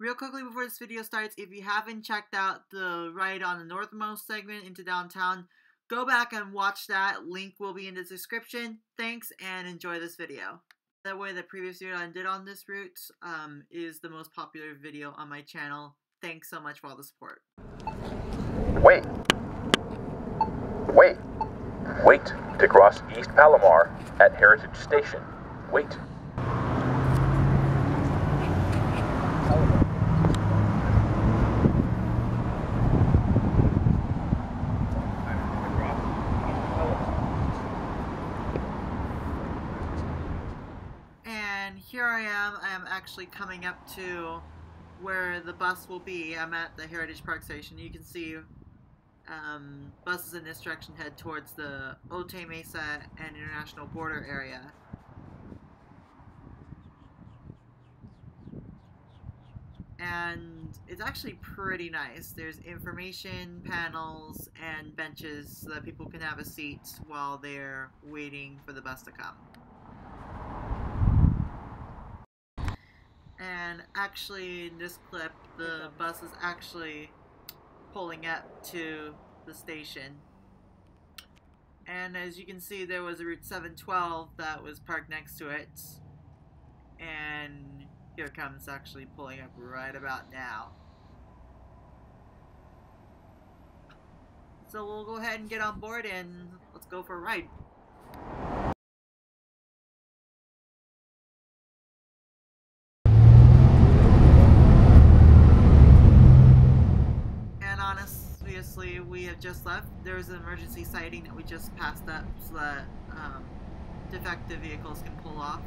Real quickly before this video starts, if you haven't checked out the ride on the northernmost segment into downtown, go back and watch that. Link will be in the description. Thanks and enjoy this video. That way the previous video I did on this route um, is the most popular video on my channel. Thanks so much for all the support. Wait. Wait. Wait to cross East Palomar at Heritage Station. Wait. And here I am. I am actually coming up to where the bus will be. I'm at the Heritage Park station. You can see um, buses in this direction head towards the Otay Mesa and International Border area. And it's actually pretty nice. There's information panels and benches so that people can have a seat while they're waiting for the bus to come. And actually, in this clip, the bus is actually pulling up to the station. And as you can see, there was a Route 712 that was parked next to it. And here comes actually pulling up right about now. So we'll go ahead and get on board and let's go for a ride. And honestly, we have just left. There was an emergency siding that we just passed up so that um, defective vehicles can pull off.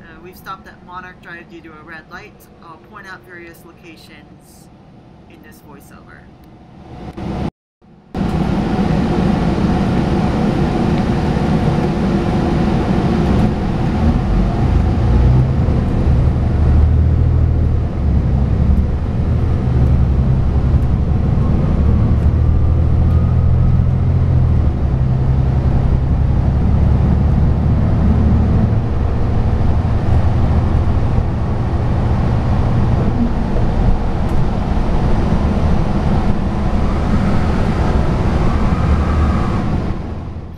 Uh, we've stopped at Monarch Drive due to a red light. I'll point out various locations in this voiceover.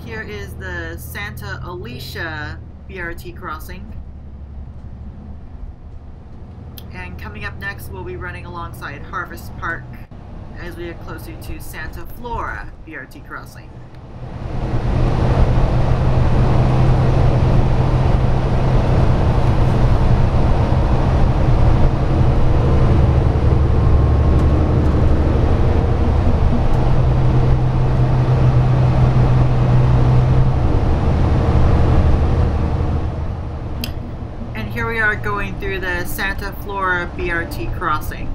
Here is the Santa Alicia BRT crossing. And coming up next, we'll be running alongside Harvest Park as we get closer to Santa Flora BRT crossing. And here we are going through the Santa Flora BRT crossing.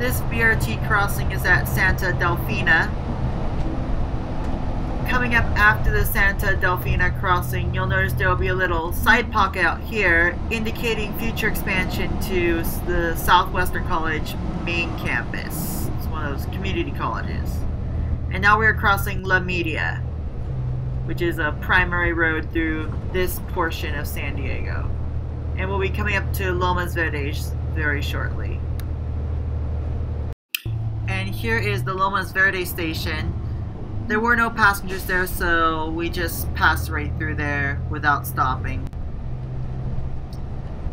This BRT crossing is at Santa Delfina. Coming up after the Santa Delfina crossing, you'll notice there will be a little side pocket out here indicating future expansion to the Southwestern College main campus. It's one of those community colleges. And now we're crossing La Media, which is a primary road through this portion of San Diego. And we'll be coming up to Lomas Verdes very shortly. And here is the Lomas Verde station. There were no passengers there, so we just passed right through there without stopping.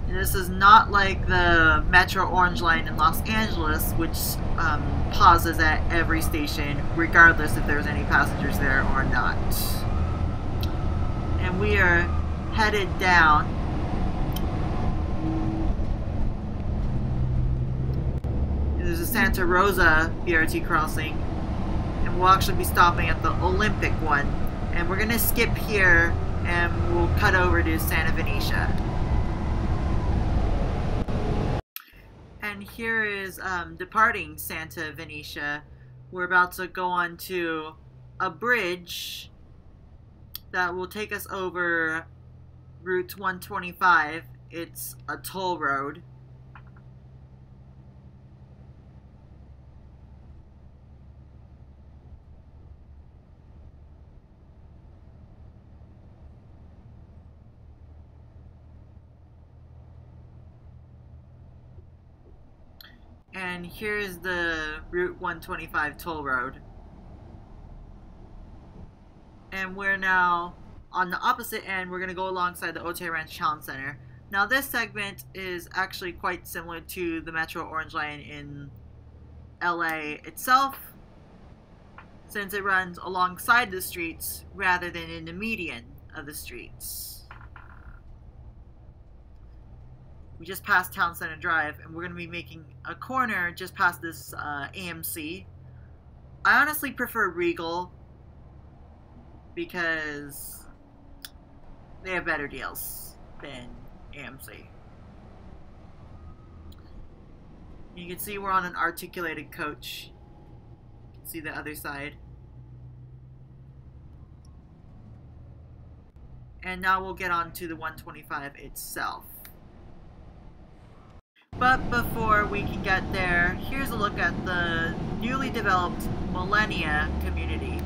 And this is not like the Metro Orange Line in Los Angeles, which um, pauses at every station, regardless if there's any passengers there or not. And we are headed down. There's a Santa Rosa BRT crossing and we'll actually be stopping at the Olympic one. And we're gonna skip here and we'll cut over to Santa Venetia. And here is um, departing Santa Venetia. We're about to go on to a bridge that will take us over Route 125. It's a toll road. And here's the Route 125 toll road. And we're now on the opposite end, we're going to go alongside the Otay Ranch Town Center. Now this segment is actually quite similar to the Metro Orange Line in LA itself, since it runs alongside the streets rather than in the median of the streets. We just passed Town Center Drive, and we're going to be making a corner just past this uh, AMC. I honestly prefer Regal because they have better deals than AMC. You can see we're on an articulated coach. See the other side. And now we'll get on to the 125 itself. But before we can get there, here's a look at the newly developed Millenia community.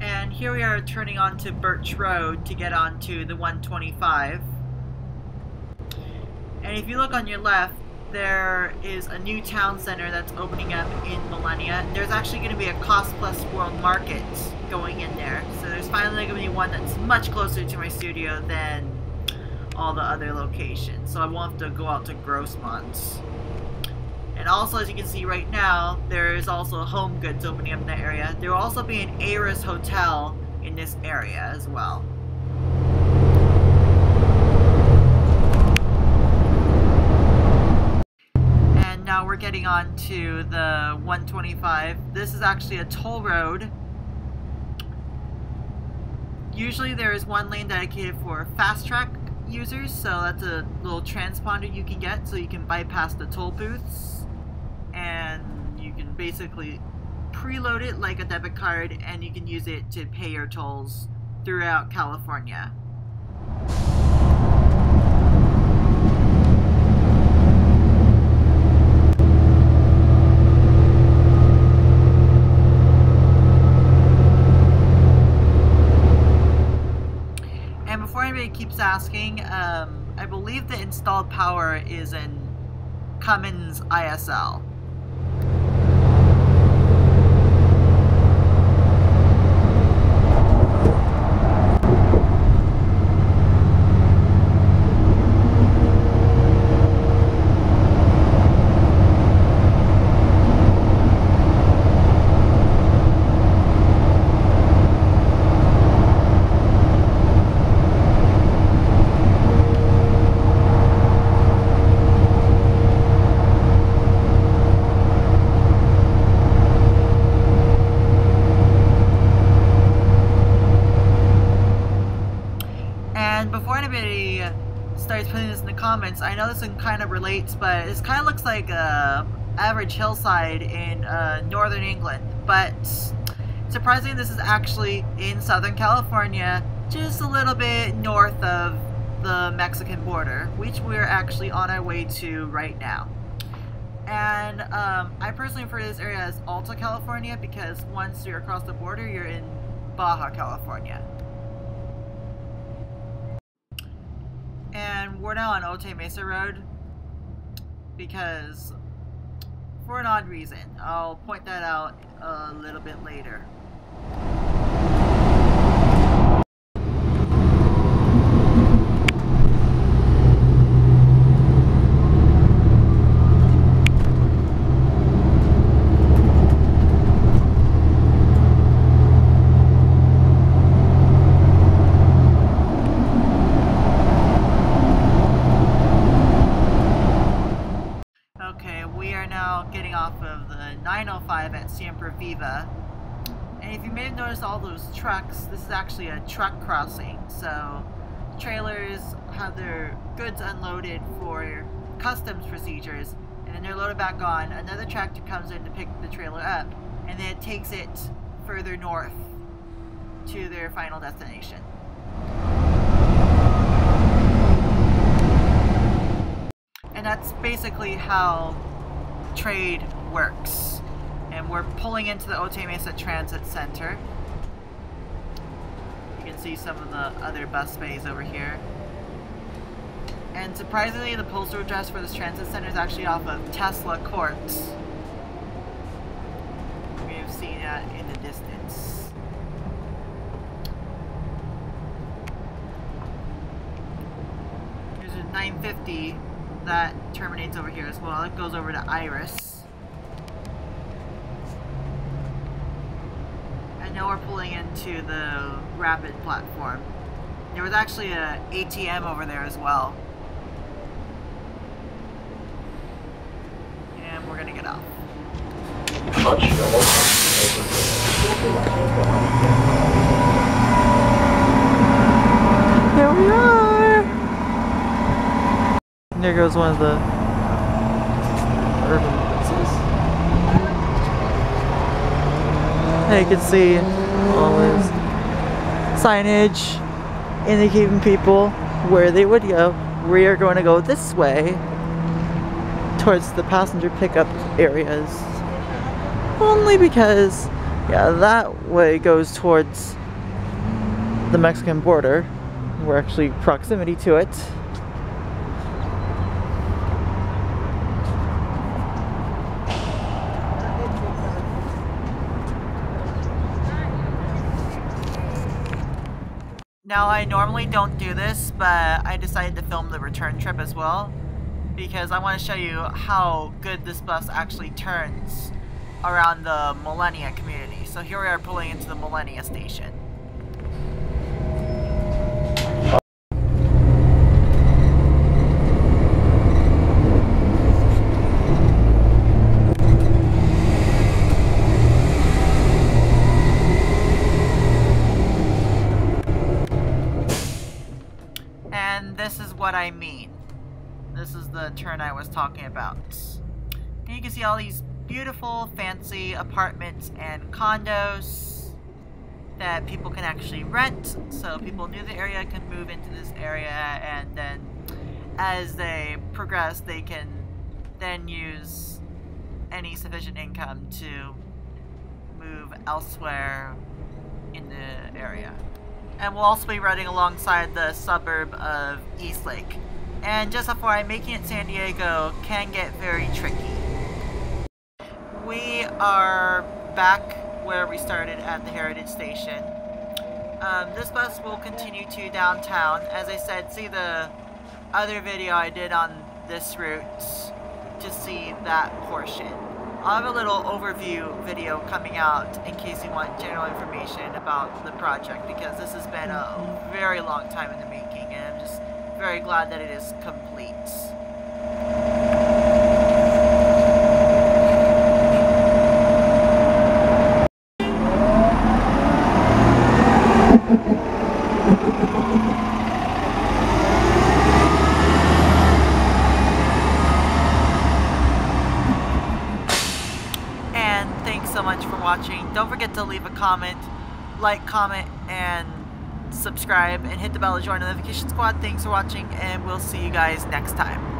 And here we are turning onto Birch Road to get onto the 125. And if you look on your left, there is a new town center that's opening up in Millenia. There's actually going to be a Cost Plus World Market going in there. So there's finally going to be one that's much closer to my studio than all the other locations. So I won't have to go out to Grossmont. And also, as you can see right now, there is also Home Goods opening up in that area. There will also be an Aris Hotel in this area as well. And we're getting on to the 125. This is actually a toll road. Usually there is one lane dedicated for FasTrak users, so that's a little transponder you can get so you can bypass the toll booths. And you can basically preload it like a debit card and you can use it to pay your tolls throughout California. And before anybody keeps asking, um, I believe the installed power is in Cummins ISL. And before anybody starts putting I know this one kind of relates, but this kind of looks like a average hillside in uh, northern England. But surprisingly, this is actually in Southern California, just a little bit north of the Mexican border, which we're actually on our way to right now. And um, I personally refer to this area as Alta California because once you're across the border, you're in Baja California. And we're now on Otay Mesa Road because for an odd reason. I'll point that out a little bit later. Okay, we are now getting off of the 905 at Siempre Viva. And if you may have noticed all those trucks, this is actually a truck crossing. So trailers have their goods unloaded for customs procedures, and then they're loaded back on. Another tractor comes in to pick the trailer up, and then it takes it further north to their final destination. And that's basically how trade works. And we're pulling into the Otay Mesa Transit Center. You can see some of the other bus bays over here. And surprisingly, the postal address for this transit center is actually off of Tesla Court. We have seen that in the distance. There's a 950 that terminates over here as well. It goes over to Iris. And now we're pulling into the Rapid platform. There was actually a ATM over there as well. And we're gonna get off. Here we are! There goes one of the urban buses. You can see all this signage indicating people where they would go. We are going to go this way towards the passenger pickup areas. Only because, yeah, that way goes towards the Mexican border. We're actually proximity to it. Now, I normally don't do this, but I decided to film the return trip as well because I want to show you how good this bus actually turns around the Millenia community. So here we are pulling into the Millenia station. And this is what I mean. This is the turn I was talking about. And you can see all these beautiful, fancy apartments and condos that people can actually rent. So people new the area can move into this area and then as they progress they can then use any sufficient income to move elsewhere in the area. And we'll also be riding alongside the suburb of Eastlake. And just FYI, making it San Diego can get very tricky. We are back where we started at the Heritage Station. Um, this bus will continue to downtown. As I said, see the other video I did on this route to see that portion. I'll have a little overview video coming out in case you want general information about the project because this has been a very long time in the making and I'm just very glad that it is complete. And thanks so much for watching. Don't to leave a comment, like, comment, and subscribe, and hit the bell to join the notification squad. Thanks for watching, and we'll see you guys next time.